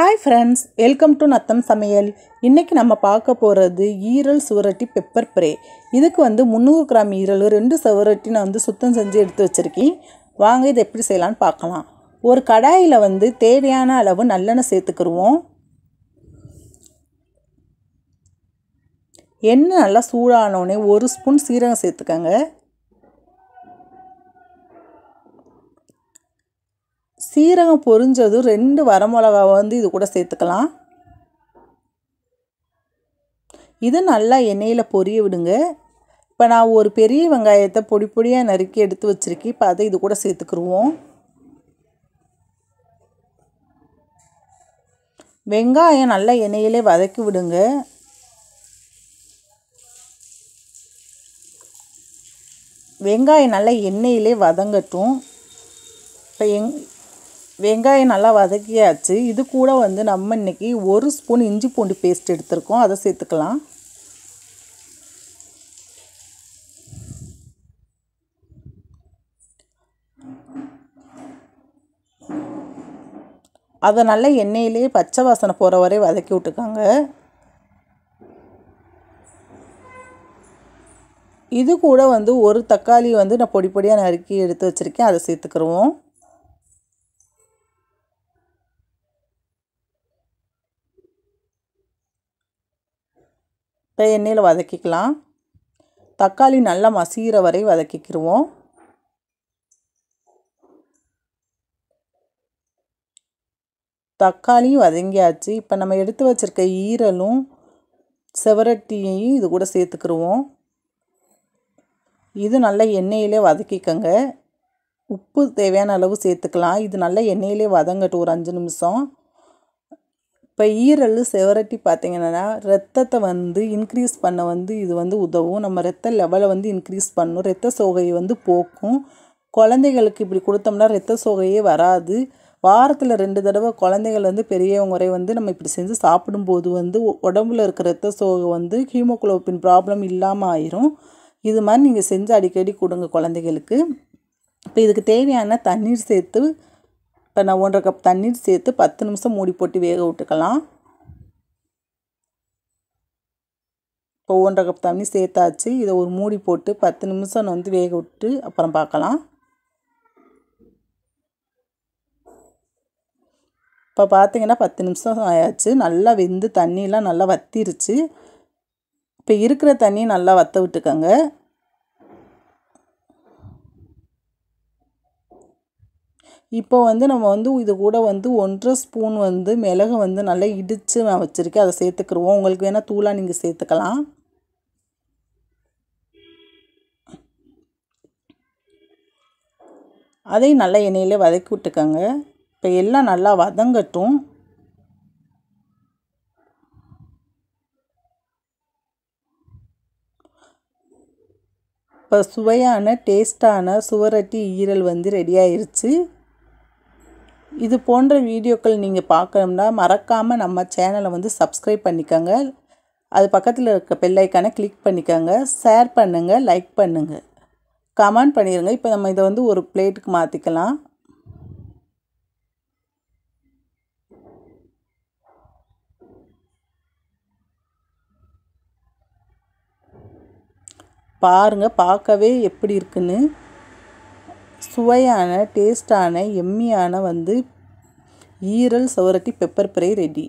Hi friends welcome to Natham சமையல் இன்றைக்கி நம்ம பார்க்க போகிறது ஈரல் சுவரட்டி பெப்பர் ப்ரே இதுக்கு வந்து முந்நூறு கிராம் ஈரல் ரெண்டு சுவரட்டி நான் வந்து சுத்தம் செஞ்சு எடுத்து வச்சுருக்கேன். வாங்க இதை எப்படி செய்யலான்னு பார்க்கலாம். ஒரு கடாயில் வந்து தேவையான அளவு நல்லெண்ணெய் சேர்த்துக்கிருவோம். எண்ணெய் நல்லா சூடானோடனே ஒரு ஸ்பூன் சீரகம் சேர்த்துக்கங்க. சீரகம் பொரிஞ்சதும் ரெண்டு வரமிளகா வந்து இது கூட சேர்த்துக்கலாம். இது நல்லா எண்ணெயில் பொரிய விடுங்க. இப்போ நான் ஒரு பெரிய வெங்காயத்தை பொடி பொடியாக நறுக்கி எடுத்து வச்சுருக்கேன். இப்போ அதை இது கூட சேர்த்துக்குருவோம். வெங்காயம் நல்லா எண்ணெயிலே வதக்கி விடுங்க. வெங்காயம் நல்லா எண்ணெயிலே வதங்கட்டும். இப்போ எங் வெங்காயம் நல்லா வதக்கியாச்சு. இது கூட வந்து நம்ம இன்றைக்கி ஒரு ஸ்பூன் இஞ்சி பூண்டு பேஸ்ட் எடுத்திருக்கோம். அதை சேர்த்துக்கலாம். அதை நல்லா எண்ணெயிலே பச்சை வாசனை போகிற வரை வதக்கி விட்டுக்காங்க. இது கூட வந்து ஒரு தக்காளி வந்து நான் பொடி பொடியாக நறுக்கி எடுத்து வச்சுருக்கேன். அதை சேர்த்துக்கிருவோம். இப்போ எண்ணெயில் வதக்கிக்கலாம். தக்காளி நல்லா மசிகிற வரை வதக்கிக்கிடுவோம் தக்காளியும் வதங்கியாச்சு. இப்போ நம்ம எடுத்து வச்சுருக்க ஈரலும் செவரட்டியையும் இது கூட சேர்த்துக்கிடுவோம் இது நல்லா எண்ணெயிலே வதக்கிக்கங்க. உப்பு தேவையான அளவு சேர்த்துக்கலாம். இது நல்லா எண்ணெயிலே வதங்கட்டும் ஒரு அஞ்சு நிமிஷம். இப்போ ஈரல் செவரட்டி பார்த்திங்கன்னா ரத்தத்தை வந்து இன்க்ரீஸ் பண்ண வந்து இது வந்து உதவும். நம்ம ரத்த லெவலை வந்து இன்க்ரீஸ் பண்ணும். ரத்த சோகையை வந்து போக்கும். குழந்தைகளுக்கு இப்படி கொடுத்தோம்னா ரத்த சோகையே வராது. வாரத்தில் ரெண்டு தடவை குழந்தைகள் வந்து பெரியவங்க வரை வந்து நம்ம இப்படி செஞ்சு சாப்பிடும்போது வந்து உடம்புல இருக்க ரத்த சோகை வந்து ஹீமோகுளோபின் ப்ராப்ளம் இல்லாமல் ஆயிரும். இது மாதிரி நீங்கள் செஞ்சு அடிக்கடி கொடுங்க குழந்தைகளுக்கு. இப்போ இதுக்கு தேவையான தண்ணீர் சேர்த்து இப்போ நான் ஒன்றரை கப் தண்ணீர் சேர்த்து பத்து நிமிஷம் மூடி போட்டு வேக விட்டுக்கலாம். இப்போ ஒன்றரை கப் தண்ணி சேர்த்தாச்சு. இதை ஒரு மூடி போட்டு பத்து நிமிஷம் வந்து வேக விட்டு அப்புறம் பார்க்கலாம். இப்போ பார்த்தீங்கன்னா பத்து நிமிஷம் ஆயாச்சு. நல்லா வெந்து தண்ணியெலாம் நல்லா வத்திருச்சு. இப்போ இருக்கிற தண்ணி நல்லா வற்ற விட்டுக்கோங்க. இப்போ வந்து நம்ம வந்து இது கூட வந்து ஒன்றரை ஸ்பூன் வந்து மிளகு வந்து நல்லா இடித்து நான் வச்சுருக்கேன். அதை சேர்த்துக்குருவோம். உங்களுக்கு வேணால் தூளாக நீங்கள் சேர்த்துக்கலாம். அதையும் நல்லா எண்ணெயிலே வதக்கி விட்டுக்கோங்க. இப்போ எல்லாம் நல்லா வதங்கட்டும். இப்போ சுவையான டேஸ்டான சுவரட்டி ஈரல் வந்து ரெடி ஆயிடுச்சு இது போன்ற வீடியோக்கள் நீங்கள் பார்க்கணும்னா மறக்காமல் நம்ம சேனலை வந்து சப்ஸ்கிரைப் பண்ணிக்கோங்க. அது பக்கத்தில் இருக்க பெல்லைக்கானை கிளிக் பண்ணிக்கோங்க. ஷேர் பண்ணுங்கள் லைக் பண்ணுங்கள் கமெண்ட் பண்ணிடுங்க இப்போ நம்ம இதை வந்து ஒரு பிளேட்டுக்கு மாற்றிக்கலாம் பாருங்கள் பார்க்கவே எப்படி இருக்குன்னு. சுவையான டேஸ்டான எம்மியான வந்து ஈரல் சுவரட்டி பெப்பர் ஃப்ரை ரெடி